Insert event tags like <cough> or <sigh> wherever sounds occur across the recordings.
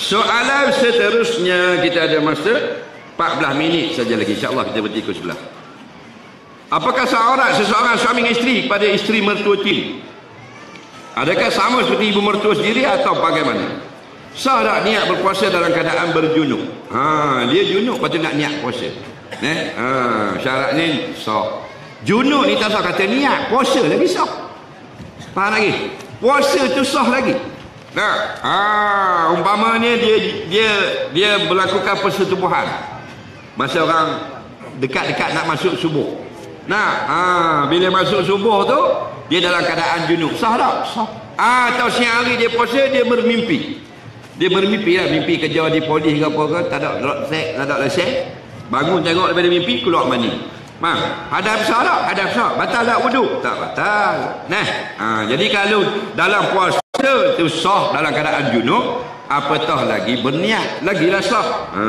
Soalan seterusnya kita ada masa 14 minit saja lagi. InsyaAllah kita berhenti ke sebelah. Apakah seorang seseorang suami isteri kepada isteri mertua tiri? Adakah sama seperti ibu mertua sendiri atau bagaimana? Sah tak niat berpuasa dalam keadaan berjunuk? Ha, dia junuk patut nak niat puasa. Eh? Ha, syarat ni sah. Junuk ni tak sah kata niat puasa lagi sah. Faham lagi? Puasa tu sah lagi. Nah, ha, umpamanya dia dia dia melakukan persetubuhan. Masa orang dekat-dekat nak masuk subuh. Nah, ha, bila masuk subuh tu dia dalam keadaan junub. Sah tak? Sah. Ah, atau siang hari dia puasa dia bermimpi. Dia bermimpi lah, mimpi kerja di polis ke apa ke, tak ada tak ada lesen. Bangun tengok daripada mimpi keluar mani. Ma, ada besar tak? Ada besar. Batal tak wuduk? Tak batal. Nah, ha, jadi kalau dalam puasa tu sah dalam keadaan junub, apatah lagi berniat, lagi lah sah. Ha.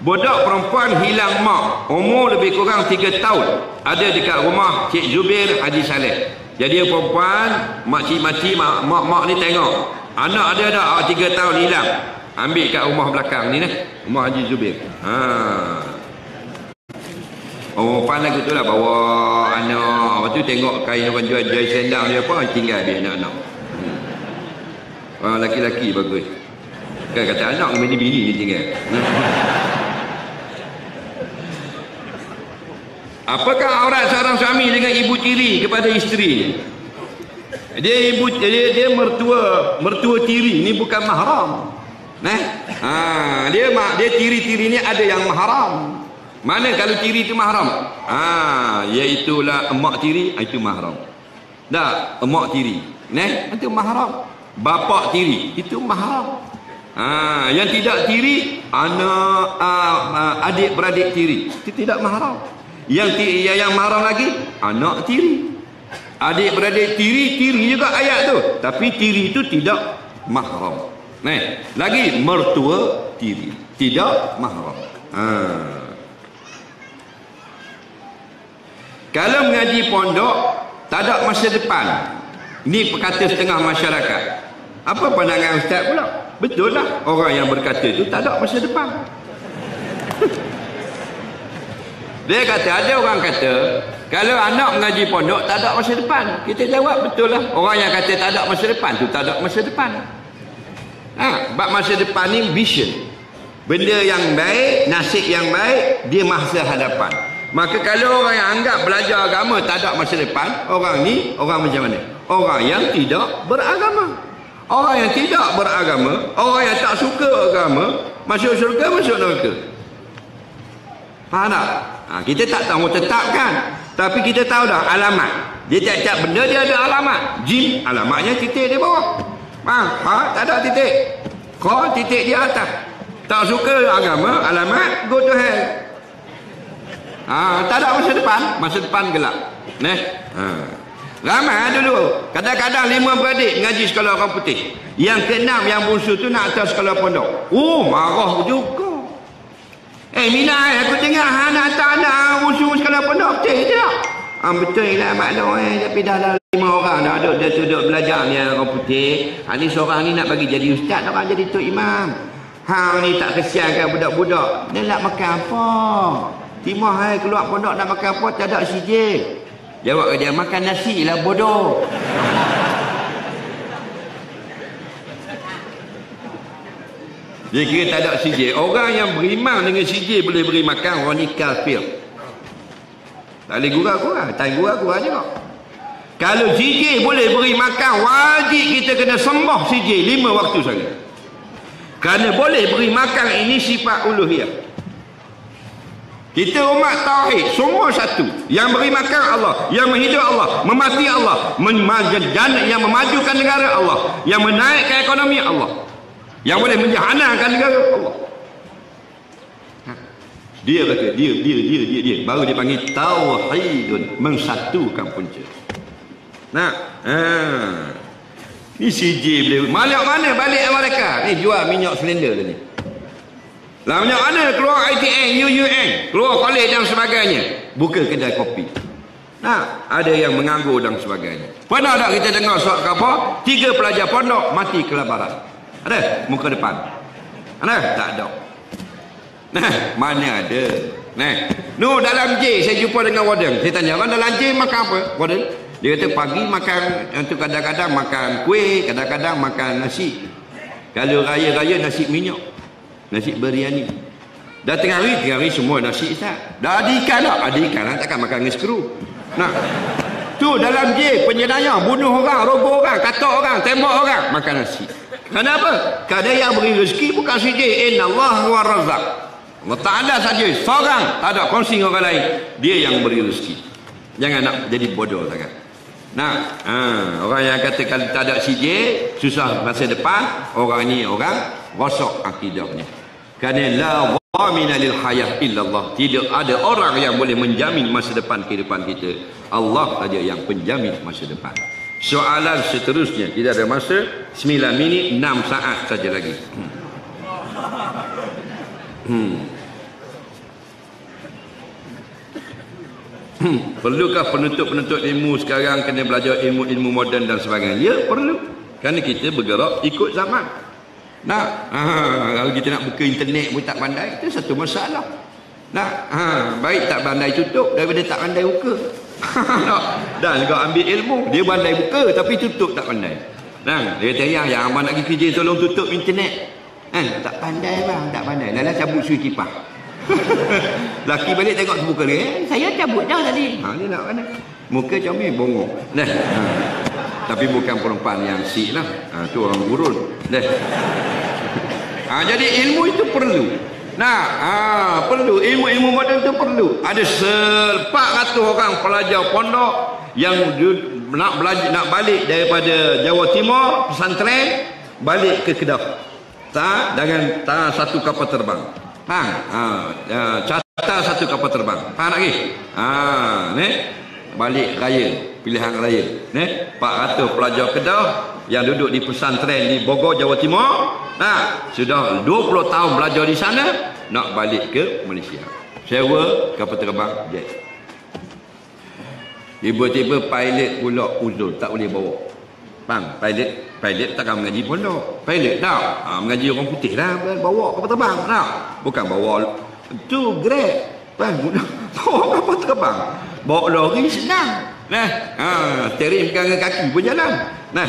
Budak perempuan hilang mak Umur lebih kurang 3 tahun Ada dekat rumah Cik Zubir Haji Saleh Jadi perempuan Makcik-makcik mak-mak ni tengok Anak dia dah 3 tahun hilang Ambil kat rumah belakang ni ni Rumah Haji Zubir ha. Oh, perempuan lagu tu lah bawa anak Lepas tu tengok kain orang jual jual sendang dia apa Tinggal dia anak-anak hmm. Ah, laki-laki bagus Kan kata anak dengan bini-bini dia tinggal Apakah aurat seorang suami dengan ibu tiri kepada isteri? Dia ibu dia, dia mertua mertua tiri ni bukan mahram. Nah, ha, dia mak dia tiri-tiri ni ada yang mahram. Mana kalau tiri itu mahram? Ha, iaitu lah emak tiri itu mahram. Dah, emak tiri. Nah, itu mahram. Bapa tiri itu mahram. Ha, yang tidak tiri anak uh, adik beradik tiri itu tidak mahram. Yang yang, yang marah lagi anak tiri. Adik beradik tiri tiri juga ayat tu. Tapi tiri itu tidak mahram. Nah, lagi mertua tiri tidak mahram. Ha. Kalau mengaji pondok tak ada masa depan. Ini perkata setengah masyarakat. Apa pandangan ustaz pula? Betul lah orang yang berkata itu tak ada masa depan. <laughs> Dia kata ada orang kata kalau anak mengaji pondok tak ada masa depan. Kita jawab betul lah. Orang yang kata tak ada masa depan tu tak ada masa depan. Ha, bab masa depan ni vision. Benda yang baik, nasib yang baik, dia masa hadapan. Maka kalau orang yang anggap belajar agama tak ada masa depan, orang ni orang macam mana? Orang yang tidak beragama. Orang yang tidak beragama, orang yang tak suka agama, masuk syurga, masuk neraka. Faham tak? Ha, kita tak tahu tetapkan. Tapi kita tahu dah alamat. Dia tiap-tiap benda dia ada alamat. Jin alamatnya titik di bawah. Ha, ha tak ada titik. Kau titik di atas. Tak suka agama, alamat, go to hell. Ha, tak ada masa depan. Masa depan gelap. Neh. Ha. Ramai dulu. Kadang-kadang lima beradik mengaji sekolah orang putih. Yang keenam yang bungsu tu nak atas sekolah pondok. Oh, marah juga. Eh Mina aku dengar anak tak nak usul sekolah pondok betul tak? Ah betul lah maklum eh tapi dah ada lima orang dah duduk dia duduk belajar ni orang putih. Ha ni seorang ni nak bagi jadi ustaz nak jadi tok imam. Hang ni tak kesian kan budak-budak. Dia nak makan apa? Timah hai keluar pondok nak makan apa tak ada sijil. Jawab dia makan nasi lah bodoh. Dia kira tak ada sijil. Orang yang beriman dengan sijil boleh beri makan, orang ni kafir. Tak boleh gurau-gurau. Tak gurau-gurau juga. Kalau sijil boleh beri makan, wajib kita kena sembah sijil lima waktu saja. Kerana boleh beri makan ini sifat uluhiyah. Kita umat tauhid semua satu. Yang beri makan Allah, yang menghidup Allah, memati Allah, dan yang memajukan negara Allah, yang menaikkan ekonomi Allah yang boleh menjahanamkan negara Allah ha. dia kata dia dia dia dia dia baru dia panggil tauhidun mensatukan punca nah ha. ni CJ boleh malak mana balik mereka ni jual minyak silinder tadi lah minyak mana keluar ITN UUN keluar kolej dan sebagainya buka kedai kopi Nah, ada yang menganggur dan sebagainya. Pernah tak kita dengar suat apa? Tiga pelajar pondok mati kelaparan. Ada muka depan. Nah, tak ada. Nah, mana ada? Nah, nu dalam J saya jumpa dengan warden. Saya tanya, "Orang dalam J makan apa?" Warden. Dia kata pagi makan untuk kadang-kadang makan kuih, kadang-kadang makan nasi. Kalau raya-raya nasi minyak. Nasi biryani. Dah tengah hari, tengah hari semua nasi Ustaz. Dah ada ikan tak? Ada ikan lah, takkan makan dengan skru. Nah, tu dalam J penjenayah, bunuh orang, roboh orang, katak orang, tembak orang, makan nasi. Kenapa? Kerana yang beri rezeki bukan si J. Inna Allah wa razak. Allah Ta'ala saja seorang tak ada kongsi dengan orang lain dia yang beri rezeki jangan nak jadi bodoh sangat nah ha, orang yang kata kalau tak ada CJ susah masa depan orang ni orang rosak akidahnya kerana la dhamina lil hayah illallah tidak ada orang yang boleh menjamin masa depan kehidupan kita Allah saja yang penjamin masa depan soalan seterusnya kita ada masa 9 minit 6 saat saja lagi hmm. Hmm. Hmm. Perlukah penuntut-penuntut ilmu sekarang kena belajar ilmu-ilmu moden dan sebagainya? Ya, perlu. Kerana kita bergerak ikut zaman. Nah, ha, kalau kita nak buka internet pun tak pandai, itu satu masalah. Nah, ha, baik tak pandai tutup daripada tak pandai buka. <laughs> dan kau ambil ilmu, dia pandai buka tapi tutup tak pandai. Nah, dia kata yang yang abang nak pergi kerja tolong tutup internet. Kan? Tak pandai bang, tak pandai. Lala cabut sui kipas. <laughs> Laki balik tengok muka dia. Eh, saya cabut dah tadi. Ha, dia nak mana? Muka comel bongok. Dah. Ha. Tapi bukan perempuan yang si lah. Ha, tu orang gurun. Dah. Ha, jadi ilmu itu perlu. Nah, ha, perlu. Ilmu-ilmu moden itu perlu. Ada serpak ratus orang pelajar pondok yang nak belajar nak balik daripada Jawa Timur pesantren balik ke Kedah tak dengan tak satu kapal terbang. Ha, ha, ya, catat satu kapal terbang. Faham lagi? Ha, ni balik raya, pilihan raya. Ni 400 pelajar Kedah yang duduk di pesantren di Bogor, Jawa Timur. Ha, sudah 20 tahun belajar di sana nak balik ke Malaysia. Sewa kapal terbang jet. Tiba-tiba pilot pula uzur tak boleh bawa. Bang, pilot Pilot takkan mengaji pondok. Pilot tak. Ha, mengaji orang putih lah. Bawa kapal terbang. Tak. Bukan bawa. Itu grab. Bang, <laughs> bawa kapal terbang. Bawa lori senang. Nah, ha, steering dengan kaki pun jalan. Nah,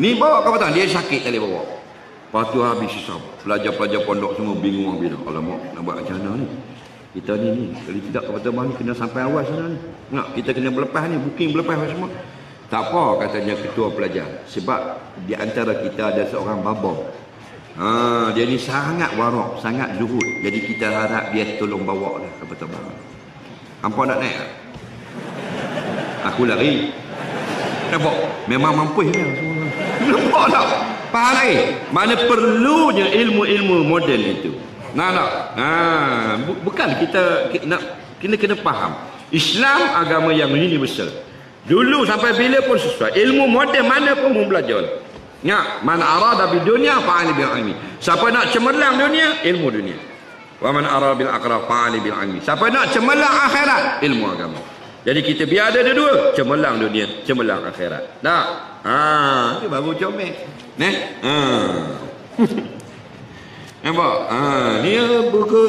ni bawa kapal terbang. Dia sakit tadi bawa. Lepas tu habis susah. Pelajar-pelajar pondok semua bingung. Bila. Alamak, nak buat macam mana ni? Kita ni ni. Kalau tidak kapal terbang ni kena sampai awal sana ni. Nak, kita kena berlepas ni. Booking berlepas semua. Tak apa katanya ketua pelajar. Sebab di antara kita ada seorang babong. Ha, dia ni sangat warak, sangat zuhud. Jadi kita harap dia tolong bawa lah kapal terbang. Hampa nak naik tak? Aku lari. Nampak? Memang mampu ya. Nampak tak? Faham lagi? Mana perlunya ilmu-ilmu moden itu. Nak. Ha, bukan kita, kita nak kena kena faham. Islam agama yang universal. Dulu sampai bila pun sesuai. Ilmu moden mana pun mau belajar. Ya, man arada bil dunya fa'ali bil ilmi. Siapa nak cemerlang dunia, ilmu dunia. Wa man arada bil akhirah fa'ali bil ilmi. Siapa nak cemerlang akhirat, ilmu agama. Jadi kita biar ada dua, cemerlang dunia, cemerlang akhirat. Tak? Ha, ini baru comel. Neh? Ha. <laughs> Nampak? Ha, ni buka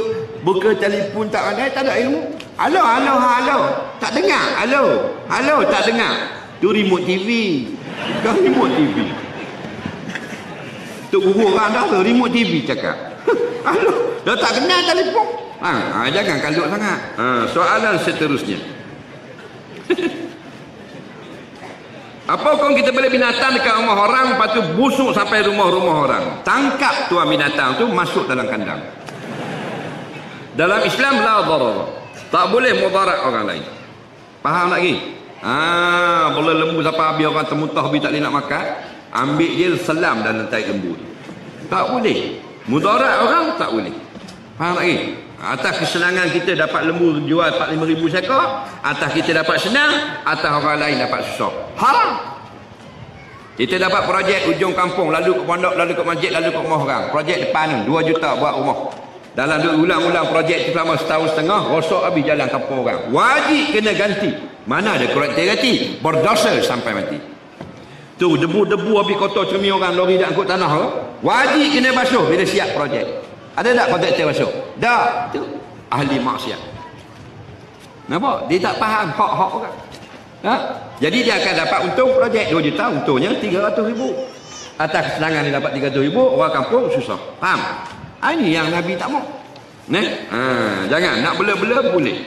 buka telefon tak ada, tak ada ilmu. Halo, halo, halo. Tak dengar. Halo. Halo, tak dengar. Tu remote TV. Bukan remote TV. Tok guru orang dah remote TV cakap. <laughs> halo. Dah tak kenal telefon. Ha, ha, jangan kalut sangat. Ha, soalan seterusnya. <laughs> Apa kau kita boleh binatang dekat rumah orang lepas tu busuk sampai rumah-rumah orang. Tangkap tuan binatang tu masuk dalam kandang. Dalam Islam la darar. Tak boleh mudarat orang lain. Faham lagi? Ah, boleh lembu sampai habis orang termutah habis tak boleh nak makan, ambil dia selam dan lentai lembu tu. Tak boleh. Mudarat orang tak boleh. Faham lagi? Atas kesenangan kita dapat lembu jual 4-5 ribu sekor, atas kita dapat senang, atas orang lain dapat susah. Haram. Kita dapat projek ujung kampung, lalu ke pondok, lalu ke masjid, lalu ke rumah orang. Projek depan 2 juta buat rumah. Dalam ulang-ulang projek itu selama setahun setengah, rosak habis jalan kampung orang. Wajib kena ganti. Mana ada ganti? Berdosa sampai mati. Tu debu-debu habis kotor cermin orang lori dan angkut tanah. Wajib kena basuh bila siap projek. Ada tak kontraktor masuk? Dah. Tu ahli maksiat. Nampak? Dia tak faham hak-hak orang. Ha? Jadi dia akan dapat untung projek 2 juta, untungnya 300 ribu. Atas kesenangan dia dapat 300 ribu, orang kampung susah. Faham? Ha, ini yang Nabi tak mau. Ne? Ha, jangan nak bela-bela boleh.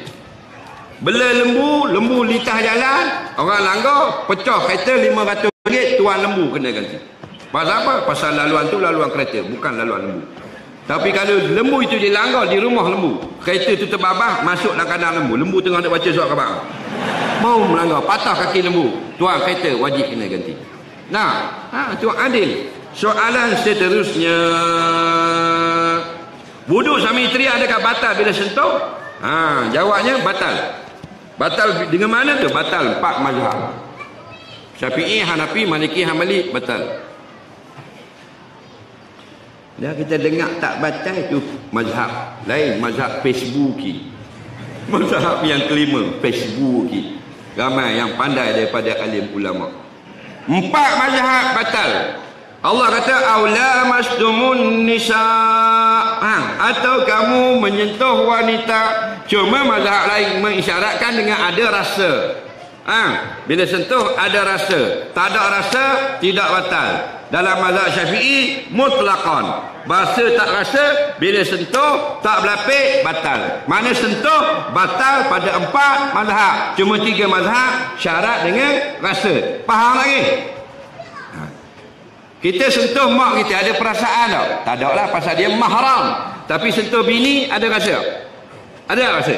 Bela lembu, lembu litah jalan, orang langgar, pecah kereta 500 ringgit, tuan lembu kena ganti. Pasal apa? Pasal laluan tu laluan kereta, bukan laluan lembu. Tapi kalau lembu itu dilanggar di rumah lembu, kereta tu terbabah, masuk dalam kandang lembu. Lembu tengah nak baca surat khabar. Mau melanggar, patah kaki lembu. Tuan kereta wajib kena ganti. Nah, ha, tu adil. Soalan seterusnya. Wuduk suami isteri adakah batal bila sentuh? Ha, jawabnya batal. Batal dengan mana tu? Batal empat mazhab. Syafi'i, Hanafi, Maliki, Hamali batal. Dah kita dengar tak baca itu mazhab lain mazhab Facebooki. Mazhab yang kelima Facebooki. Ramai yang pandai daripada alim ulama. Empat mazhab batal. Allah kata aula masdumun nisa. Ha, atau kamu menyentuh wanita cuma mazhab lain mengisyaratkan dengan ada rasa. Ha, bila sentuh ada rasa, tak ada rasa tidak batal. Dalam mazhab Syafi'i mutlaqan. Bahasa tak rasa bila sentuh tak berlapik batal. Mana sentuh batal pada empat mazhab. Cuma tiga mazhab syarat dengan rasa. Faham lagi? Ha. Kita sentuh mak kita ada perasaan tak? Tak ada lah pasal dia mahram. Tapi sentuh bini ada rasa. Ada rasa?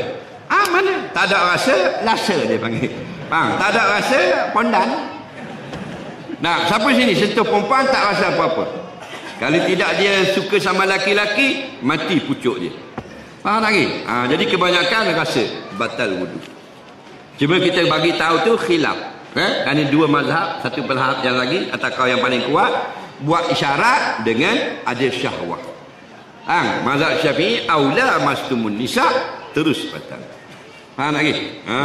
Ah mana? Tak ada rasa, rasa dia panggil. Faham? Tak ada rasa, pondan. Nah, siapa sini sentuh perempuan tak rasa apa-apa. Kalau tidak dia suka sama laki-laki, mati pucuk dia. Faham lagi? Ha, jadi kebanyakan rasa batal wudu. Cuma kita bagi tahu tu khilaf. Eh? Ini dua mazhab, satu mazhab yang lagi atau kau yang paling kuat buat isyarat dengan ada syahwah. Ha, mazhab Syafi'i aula mastumun nisa terus batal. Faham lagi? Ha.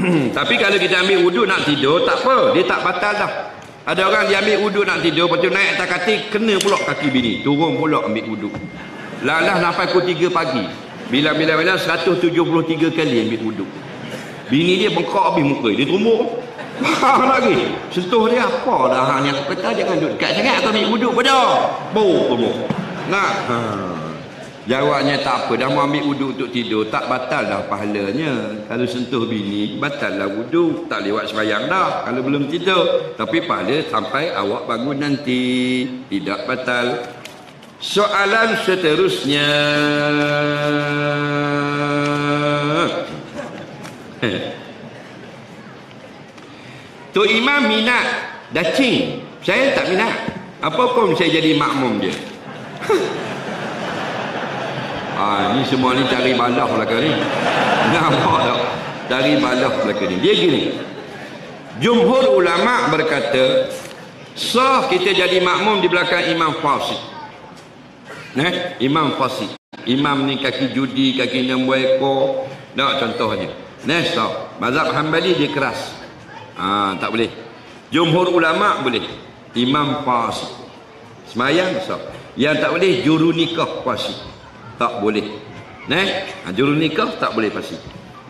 <clears throat> Tapi kalau kita ambil wuduk nak tidur tak apa, dia tak batal dah. Ada orang dia ambil wuduk nak tidur, lepas tu naik atas katil, kena pula kaki bini. Turun pula ambil wuduk. Lalah sampai pukul 3 pagi. Bila-bila-bila 173 kali ambil wuduk. Bini dia bengkak habis muka. Dia tumbuk. Faham lagi? Sentuh dia apa dah. Hanya aku kata jangan duduk dekat sangat. Aku ambil wuduk pada. Bau tumbuk. Nak? Ha. Jawabnya tak apa. Dah mau ambil wuduk untuk tidur. Tak batal dah pahalanya. Kalau sentuh bini, batal lah wuduk. Tak lewat sebayang dah. Kalau belum tidur. Tapi pahala sampai awak bangun nanti. Tidak batal. Soalan seterusnya. <laughs> Tok Imam minat dacing. Saya tak minat. Apa pun saya jadi makmum dia. <laughs> Ha, ni semua ni cari balah belakang ni. <laughs> Nampak tak? Cari balah belakang ni. Dia gini. Jumhur ulama berkata, sah kita jadi makmum di belakang Imam Fasik. Eh? Imam Fasik. Imam ni kaki judi, kaki nombor ekor. Tak contohnya. Nah, sah. Mazhab Hanbali dia keras. Ha, tak boleh. Jumhur ulama boleh. Imam Fasik. Semayang sah. Yang tak boleh juru nikah Fasik tak boleh. Nah, ha, juru nikah tak boleh pasti.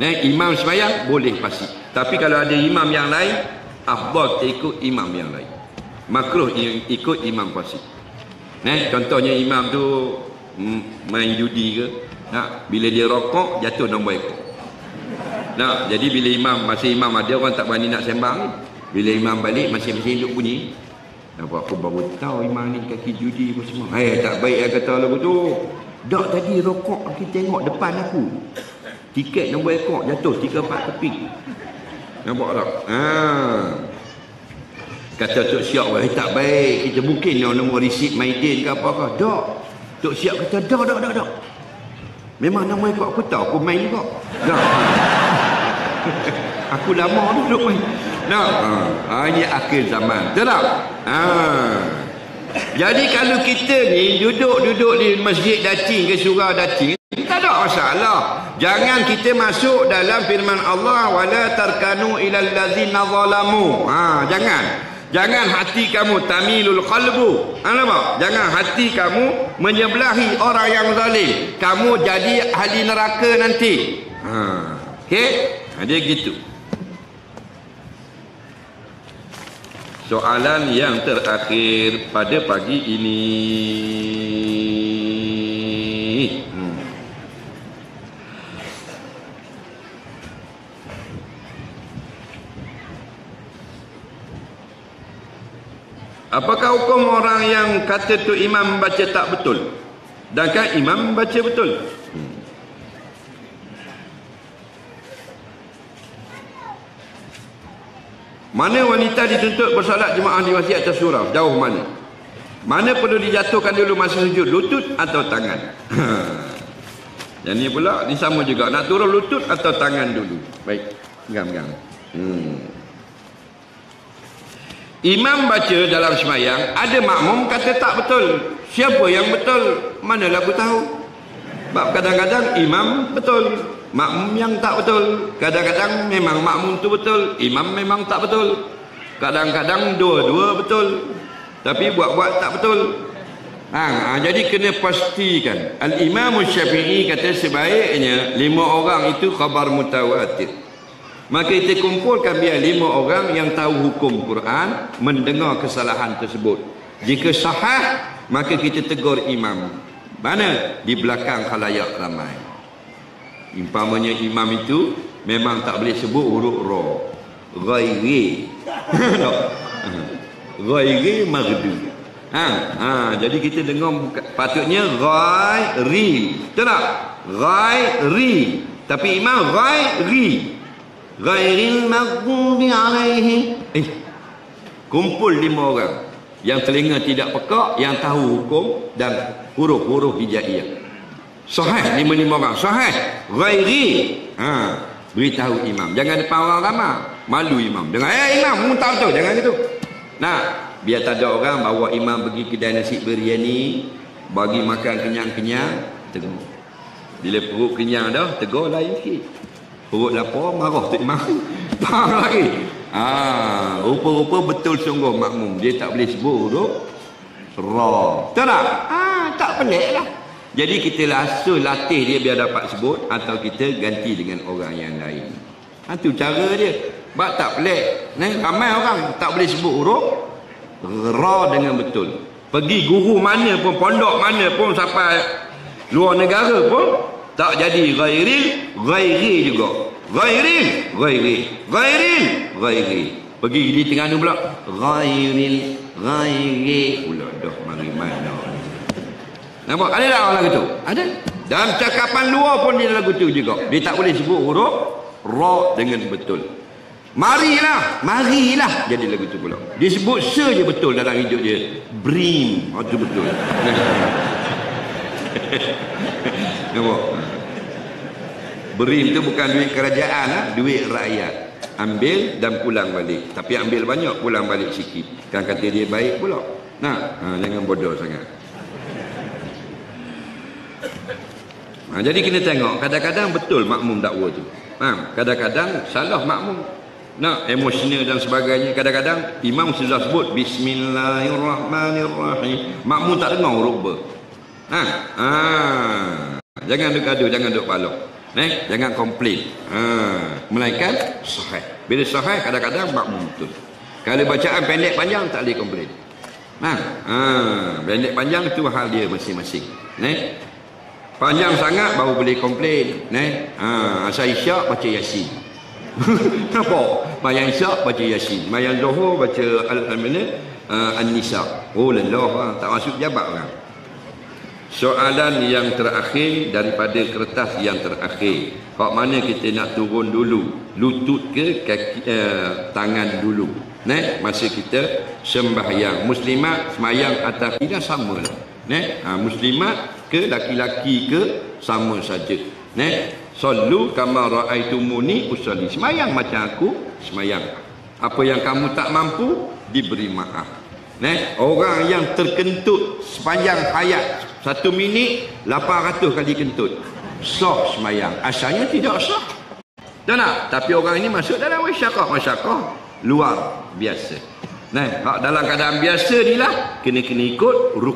Nah, imam sembahyang boleh pasti. Tapi kalau ada imam yang lain, afdal kita ikut imam yang lain. Makruh ikut imam pasti. Nah, contohnya imam tu mm, main judi ke, nah, bila dia rokok jatuh nombor ekor. Nah, jadi bila imam masih imam ada orang tak berani nak sembang. Bila imam balik masih masih hidup bunyi. Nampak aku baru tahu imam ni kaki judi pun semua. Eh tak baik yang kata lagu tu. Dak tadi rokok aku tengok depan aku. Tiket nombor ekor jatuh tiga empat tepi. Nampak tak? Ha. Kata Tok Siap, eh, tak baik. Kita mungkin yang nombor resit Maidin ke apa ke. Dak. Tok Siap kata, dak, dak, dak, dak. Memang nama ekor aku tahu, aku main juga. Dak. <laughs> aku lama duduk main. Dak. Ha. ha. Ini akhir zaman. Betul tak? Ha. Jadi kalau kita ni duduk-duduk di masjid dacing ke surau dacing, tak ada masalah. Jangan kita masuk dalam firman Allah wala tarkanu ilal ladzina zalamu. Ha, jangan. Jangan hati kamu tamilul qalbu. Nampak? Jangan hati kamu menyebelahi orang yang zalim. Kamu jadi ahli neraka nanti. Ha. Okey? Ha, dia gitu. Soalan yang terakhir pada pagi ini. Apakah hukum orang yang kata tu imam baca tak betul? Dan kan imam baca betul? Mana wanita dituntut bersolat jemaah di masjid atas surau? Jauh mana? Mana perlu dijatuhkan dulu masa sujud? Lutut atau tangan? <laughs> Yang ni pula, ni sama juga. Nak turun lutut atau tangan dulu? Baik. Pegang-pegang. Hmm. Imam baca dalam semayang Ada makmum kata tak betul Siapa yang betul Manalah aku tahu Sebab kadang-kadang imam betul Makmum yang tak betul Kadang-kadang memang makmum tu betul Imam memang tak betul Kadang-kadang dua-dua betul Tapi buat-buat tak betul ha, ha, Jadi kena pastikan Al-Imam Syafi'i kata sebaiknya Lima orang itu khabar mutawatir Maka kita kumpulkan biar lima orang yang tahu hukum Quran mendengar kesalahan tersebut. Jika sahih, maka kita tegur imam. Mana? Di belakang khalayak ramai. Impamanya imam itu memang tak boleh sebut huruf ra. Ghairi. <laughs> Ghairi maghdu. Ha, ha, jadi kita dengar patutnya ghairi. Betul tak? Ghairi. Tapi imam ghairi ghairil maghdubi alaihim eh kumpul lima orang yang telinga tidak pekak yang tahu hukum dan huruf-huruf hijaiyah sahih lima-lima orang sahih ghairi ha beritahu imam jangan depan orang ramai malu imam dengar eh imam mu tahu tu jangan gitu nah biar tak ada orang bawa imam pergi kedai nasi biryani bagi makan kenyang-kenyang tegur bila perut kenyang dah tegur lain sikit Perut lapar, marah tu imam. <laughs> Faham lagi? Ah, rupa-rupa betul sungguh makmum. Dia tak boleh sebut huruf ra. Tak? Ah, tak pelik lah. Jadi kita rasa latih dia biar dapat sebut atau kita ganti dengan orang yang lain. Ha, tu cara dia. Sebab tak pelik. Ni, ramai orang tak boleh sebut huruf ra dengan betul. Pergi guru mana pun, pondok mana pun sampai luar negara pun tak jadi ghairil ghairi juga ghairil ghairi ghairil ghairi pergi di tengah ni pula ghairil ghairi pula dah mari mana nampak ada tak orang lagu tu. Ada. Dalam cakapan luar pun dia lagu tu juga. Dia tak boleh sebut huruf ra dengan betul. Marilah marilah jadi lagu tu pula. Dia sebut se je betul dalam hidup dia. Brim. Oh, tu betul. <laughs> Nampak? Berim tu bukan duit kerajaan ha? duit rakyat. Ambil dan pulang balik. Tapi ambil banyak pulang balik sikit. Kan kata dia baik pula. Nah ha, jangan bodoh sangat ha, jadi kena tengok kadang-kadang betul makmum dakwa tu ha, kadang-kadang salah makmum nak emosional dan sebagainya kadang-kadang imam sudah sebut bismillahirrahmanirrahim makmum tak dengar huruf ha, ha. jangan duk gaduh jangan duk balok Eh, jangan komplain. Ha, melainkan sahih. Bila sahih kadang-kadang makmum betul. Kalau bacaan pendek panjang tak boleh komplain. Ha, ha, pendek panjang itu hal dia masing-masing. Eh? Panjang sangat baru boleh komplain. Eh? Ha, asal isyak baca yasin. <laughs> Apa? Mayang isyak baca yasin. Mayang zuhur baca al-amina uh, an-nisa. Oh lelah ha. tak masuk jabat orang. Soalan yang terakhir daripada kertas yang terakhir. Kok mana kita nak turun dulu? Lutut ke kaki, eh, tangan dulu? Nah, masa kita sembahyang. Muslimat sembahyang atas tidak sama. Nah, ha, muslimat ke laki-laki ke sama saja. Nah, sallu kama raaitumuni usalli. Sembahyang macam aku sembahyang. Apa yang kamu tak mampu diberi maaf. Nah, orang yang terkentut sepanjang hayat satu minit 800 kali kentut. Sah semayang. Asalnya tidak sah. Tak? Tapi orang ini masuk dalam masyarakat. Masyarakat luar biasa. Nah, dalam keadaan biasa ni lah, kena-kena ikut rukun